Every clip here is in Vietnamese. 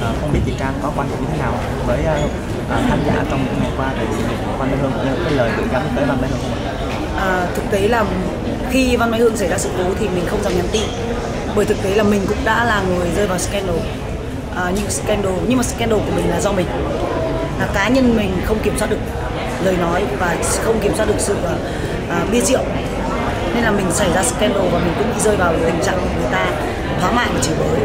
à, không biết chị Trang có quan điểm như thế nào với à, à, khán giả trong những ngày qua về Văn Mai Hương cũng cái lời gửi gắm tới Văn Mai Hương không ạ? à, thực tế là khi Văn Mai Hương xảy ra sự cố thì mình không dám nhắn tin. Bởi thực tế là mình cũng đã là người rơi vào scandal. À, nhưng scandal nhưng mà scandal của mình là do mình. Là cá nhân mình không kiểm soát được lời nói và không kiểm soát được sự à, bia rượu. Nên là mình xảy ra scandal và mình cũng bị rơi vào tình trạng của người ta phá mạng và chửi bới.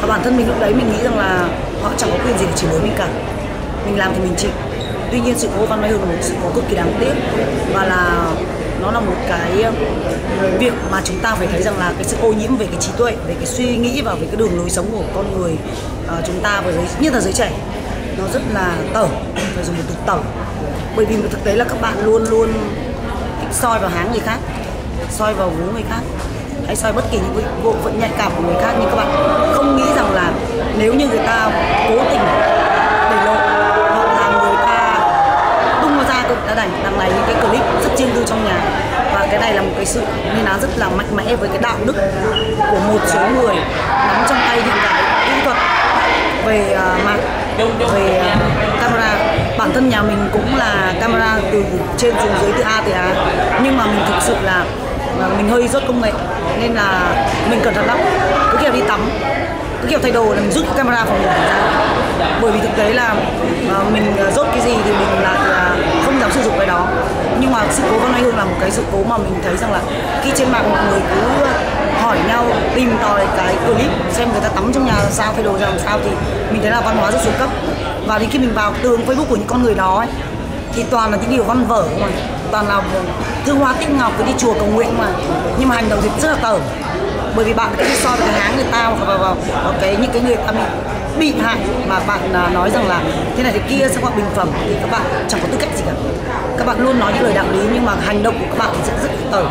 Và bản thân mình lúc đấy mình nghĩ rằng là họ chẳng có quyền gì để chửi bới mình cả. Mình làm thì mình chịu. Tuy nhiên sự cố văn mai hương là một sự cố cực kỳ đáng tiếc. Và là nó là một cái ờ, việc mà chúng ta phải thấy rằng là cái sự ô nhiễm về cái trí tuệ về cái suy nghĩ và về cái đường lối sống của con người uh, chúng ta và giới nhất là giới trẻ nó rất là tởm. Phải dùng một từ tởm. Bởi vì thực tế là các bạn luôn luôn thích soi vào háng người khác soi vào vú người khác hãy soi bất kỳ những bộ phận nhạy cảm của người khác nhưng các bạn không nghĩ rằng là nếu như người ta cố tình để lộ hoặc là người ta tung ra đã đành đằng này những cái clip rất riêng tư trong nhà. Và cái này là một cái sự nên án rất là mạnh mẽ với cái đạo đức của một số người nắm trong tay những cái kỹ thuật về uh, mạng về uh, camera. Bản thân nhà mình cũng là camera từ trên xuống dưới từ A tới A. Nhưng mà mình thực sự là mà mình hơi rốt công nghệ nên là mình cẩn thận lắm. Cứ kiểu đi tắm cứ kiểu thay đồ là mình rút camera phòng ngủ ra. Bởi vì thực tế là à, mình à, rốt cái gì thì mình lại là không dám sử dụng cái đó. Nhưng mà sự cố Văn anh Hương là một cái sự cố mà mình thấy rằng là khi trên mạng mọi người cứ hỏi nhau tìm tòi cái clip xem người ta tắm trong nhà sao thay đồ ra làm sao thì mình thấy là văn hóa rất xuống cấp. Và đến khi mình vào tường Facebook của những con người đó ấy, thì toàn là những điều văn vở mà. Toàn là thương hoa tích ngọc với đi chùa cầu nguyện mà. Nhưng mà hành động thì rất là tởm. Bởi vì bạn cứ so với cái háng người ta hoặc vào, vào, vào cái những cái người ta bị bị hại mà bạn à, nói rằng là thế này thế kia sẽ gọi bình phẩm thì các bạn chẳng có tư cách gì cả. Các bạn luôn nói những lời đạo lý nhưng mà hành động của các bạn thì sẽ rất là tởm.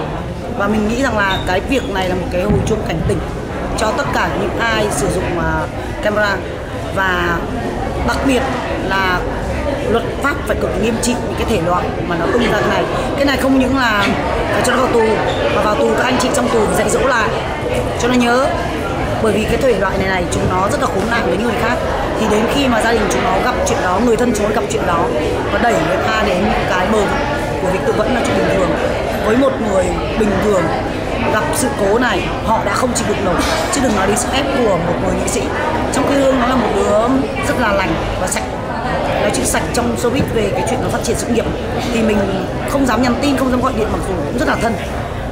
Và mình nghĩ rằng là cái việc này là một cái hồi chuông cảnh tỉnh cho tất cả những ai sử dụng à, camera. Và đặc biệt là luật pháp phải cực nghiêm trị những cái thể loại mà nó tung ra cái này. Cái này không những là phải cho nó vào tù, mà vào tù các anh chị trong tù phải dạy dỗ lại. Cho nó nhớ, bởi vì cái thể loại này này chúng nó rất là khốn nạn với người khác. Thì đến khi mà gia đình chúng nó gặp chuyện đó, người thân chúng nó gặp chuyện đó và đẩy người ta đến những cái bờ của việc tự vẫn là chuyện bình thường. Với một người bình thường gặp sự cố này, họ đã không chịu được nổi. Chứ đừng nói đến sức ép của một người nghệ sĩ. Trong khi hương nó là một đứa rất là lành và sạch nói chữ sạch trong showbiz về cái chuyện nó phát triển sự nghiệp. Thì mình không dám nhắn tin không dám gọi điện mặc dù cũng rất là thân.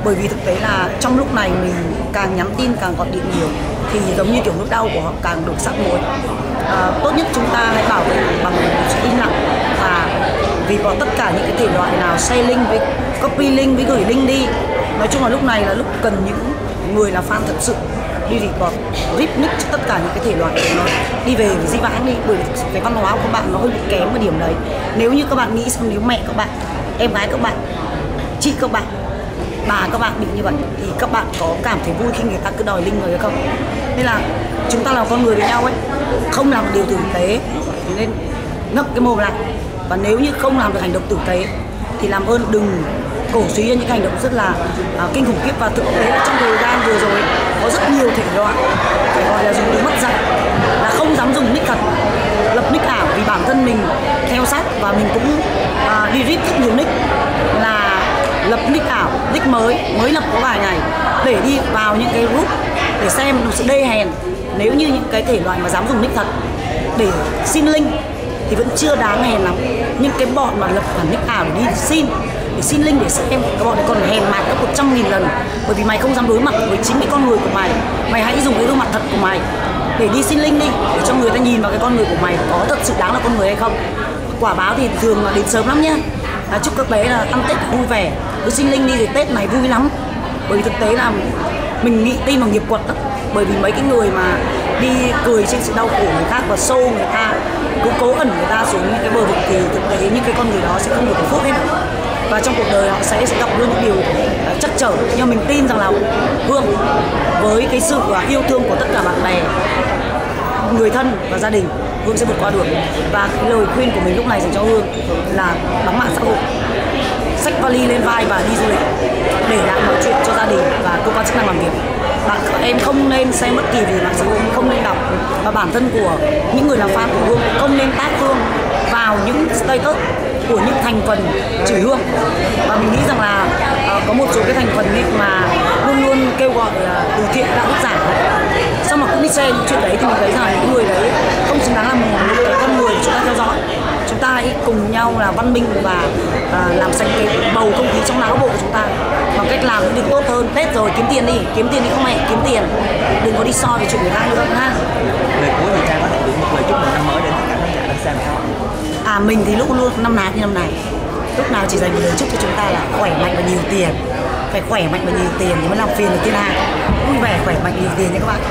Bởi vì thực tế là trong lúc này mình càng nhắn tin càng gọi điện nhiều thì giống như kiểu nỗi đau của họ càng được sắc mối à, tốt nhất chúng ta hãy bảo vệ bằng một sự im lặng. Và vì có tất cả những cái thể loại nào share link với copy link với gửi link đi nói chung là lúc này là lúc cần những người là fan thật sự đi report rip nick cho tất cả những cái thể loại của nó đi về với di vãng đi, bởi vì cái văn hóa của các bạn nó hơi bị kém ở điểm đấy. Nếu như các bạn nghĩ xong nếu mẹ các bạn, em gái các bạn, chị các bạn, bà các bạn bị như vậy thì các bạn có cảm thấy vui khi người ta cứ đòi linh người hay không? Nên là chúng ta là con người với nhau ấy, không làm điều tử tế nên ngậm cái mồm lại. Và nếu như không làm được hành động tử tế thì làm ơn đừng cổ suý cho những hành động rất là à, kinh khủng khiếp và thực tế là trong thời gian vừa rồi có rất nhiều thể loại phải gọi là dùng từ mất dạy là không dám dùng nick thật lập nick ảo vì bản thân mình theo sát và mình cũng à, đi rip rất nhiều nick là lập nick ảo nick mới mới lập có vài ngày để đi vào những cái group để xem một sự đê hèn. Nếu như những cái thể loại mà dám dùng nick thật để xin link thì vẫn chưa đáng hèn lắm. Nhưng cái bọn mà lập khoản nick ảo để đi xin để xin linh để xem các bọn này còn hèn mặt gấp 100 nghìn lần. Bởi vì mày không dám đối mặt với chính cái con người của mày. Mày hãy dùng cái gương mặt thật của mày để đi xin linh đi để cho người ta nhìn vào cái con người của mày có thật sự đáng là con người hay không. Quả báo thì thường là đến sớm lắm nhá. À, chúc các bé là ăn tết vui vẻ. Cứ xin linh đi thì tết này vui lắm. Bởi vì thực tế là mình nghĩ tin vào nghiệp quật đó. Bởi vì mấy cái người mà đi cười trên sự đau khổ người khác và sâu người ta cứ cố ẩn người ta xuống những cái bờ vực thì thực tế những cái con người đó sẽ không được hạnh phúc hết và trong cuộc đời họ sẽ sẽ gặp luôn những điều à, chắc trở. Nhưng mình tin rằng là hương với cái sự à, yêu thương của tất cả bạn bè, người thân và gia đình hương sẽ vượt qua được. Và cái lời khuyên của mình lúc này dành cho hương là đóng mạng xã hội sách vali lên vai và đi du lịch để lại mọi chuyện cho gia đình và cơ quan chức năng làm việc. Bạn, em không nên xem bất kỳ gì mạng xã hội không nên đọc. Và bản thân của những người làm fan của hương không nên tác hương vào những status của những thành phần chửi hương. Và mình nghĩ rằng là uh, có một số cái thành phần ấy mà luôn luôn kêu gọi là từ thiện đạo đức giả. Xong mà cũng đi xem những chuyện đấy thì mình thấy rằng là những người đấy không xứng đáng là một cái con người chúng ta theo dõi. Chúng ta hãy cùng nhau là văn minh và ờ, làm sạch cái bầu không khí trong não bộ của chúng ta bằng cách làm những việc tốt hơn. Tết rồi kiếm tiền đi. Kiếm tiền đi không mẹ kiếm tiền. Đừng có đi so về chuyện người khác nữa ha. Lời cuối thì trang có thể gửi một lời chúc mừng năm mới đến tất cả khán giả đang xem. không à mình thì lúc luôn năm nào như năm này lúc nào chỉ dành một lời chúc cho chúng ta là khỏe mạnh và nhiều tiền. Phải khỏe mạnh và nhiều tiền thì mới làm phiền được thiên hạ vui vẻ khỏe mạnh nhiều tiền nha các bạn.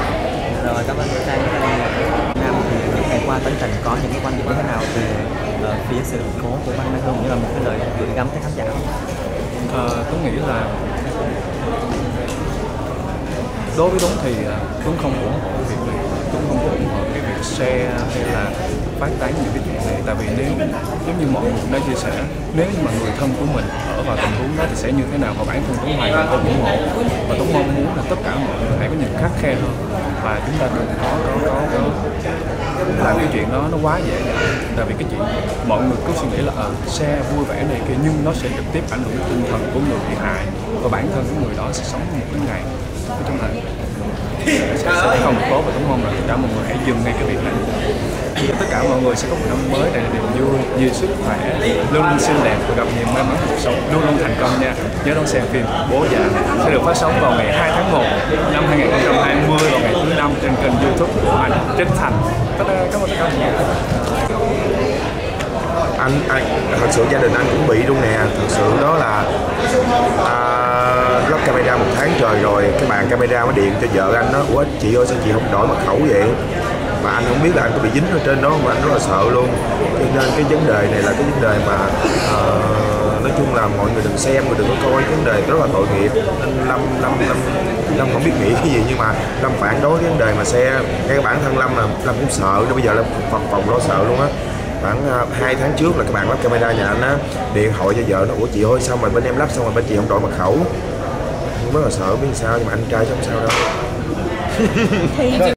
Rồi cảm ơn chị trang. Rất là nhiều nam. Thì những ngày qua tấn thành có những cái quan điểm như thế nào về uh, phía sự cố của văn mai hương? Như là một cái lời gửi gắm tới khán giả. Không? Ờ, tôi nghĩ là đối với Tuấn thì à, Tuấn không ủng hộ cái việc này Tuấn không ủng hộ cái việc share hay là phát tán những cái chuyện này. Tại vì nếu giống như mọi người đã chia sẻ nếu như mà người thân của mình ở vào tình huống đó thì sẽ như thế nào? Và bản thân Tuấn hoàn toàn không ủng hộ. Và Tuấn mong muốn là tất cả mọi người hãy có nhìn khắc khe hơn và chúng ta đừng có có có, có làm cái chuyện đó nó quá dễ dàng. Tại vì cái chuyện mọi người cứ suy nghĩ là ờ share vui vẻ này kia nhưng nó sẽ trực tiếp ảnh hưởng đến tinh thần của người bị hại và bản thân của người đó sẽ sống một cái ngày. Nói chung là sẽ, sẽ không tốt và tôi mong là tất cả mọi người hãy dừng ngay cái việc này chúc tất cả mọi người sẽ có một năm mới đầy niềm vui nhiều sức khỏe luôn luôn xinh đẹp và gặp nhiều may mắn cuộc sống luôn luôn thành công nha. Nhớ đón xem phim bố già sẽ được phát sóng vào ngày 2 tháng 1 năm 2020 vào ngày thứ năm trên kênh youtube của anh Trinh Thành. Cảm ơn tất cả mọi người. Anh anh thật sự gia đình anh cũng bị luôn nè. Thật sự đó là à, lắp camera một tháng trời rồi cái bàn camera mới điện cho vợ anh đó ủa chị ơi sao chị không đổi mật khẩu vậy? Mà anh không biết là anh có bị dính ở trên đó mà anh rất là sợ luôn. Cho nên cái vấn đề này là cái vấn đề mà uh, nói chung là mọi người đừng xem người đừng có coi cái vấn đề rất là tội nghiệp. Nên lâm lâm lâm lâm không biết nghĩ cái gì nhưng mà lâm phản đối cái vấn đề mà xe cái bản thân lâm là lâm cũng sợ. Nên bây giờ lâm phòng phòng lo sợ luôn á. Khoảng ờ, hai 2 tháng trước là các bạn lắp camera nhà anh á điện thoại cho vợ nó của chị ơi sao mà bên em lắp xong rồi bên chị không đổi mật khẩu? Rất là sợ biết sao nhưng mà anh trai chứ không sao đâu.